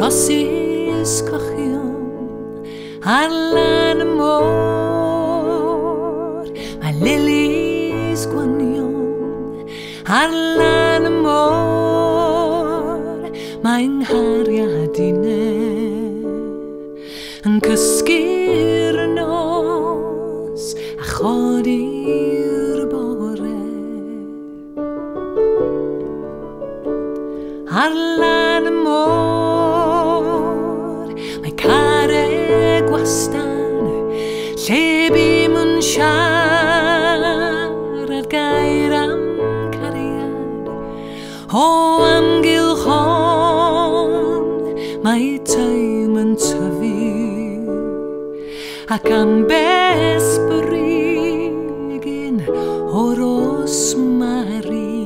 Rosys cochion ar lan y môr Mae lilis gwanion ar lan y môr Mae nghariad i yn cysgu'r nos a chodi. bore Ar ac am besbrygyn os mari.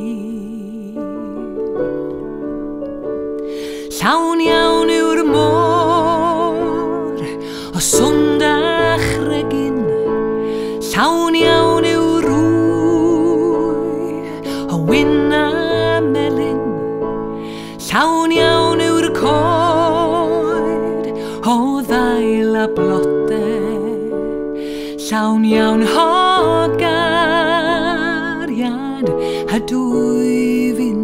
Llawn iawn yw'r môr o sond a chregyn, llawn iawn yw'r rwy o wyn a melyn, llawn iawn yw'r cor llawn iawn hogariad a dwy fi'n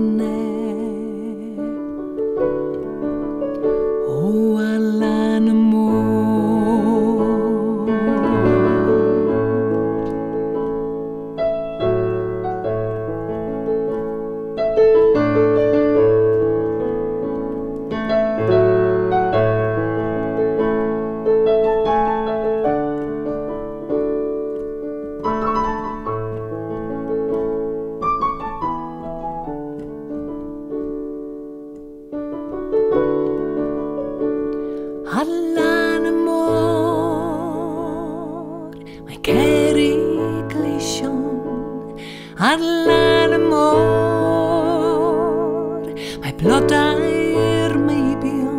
ar lan y môr. Mae blodau'r meibion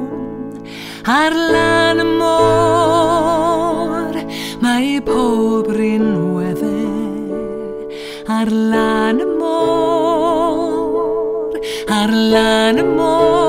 ar lan y môr. Mae pob rin wedde ar lan y môr, ar lan y môr.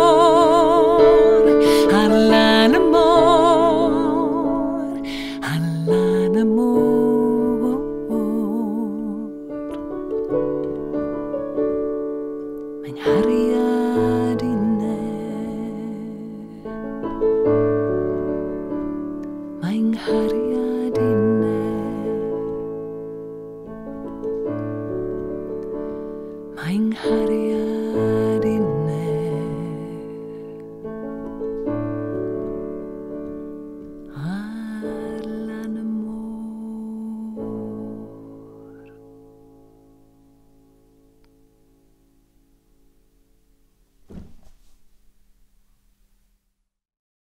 flying high.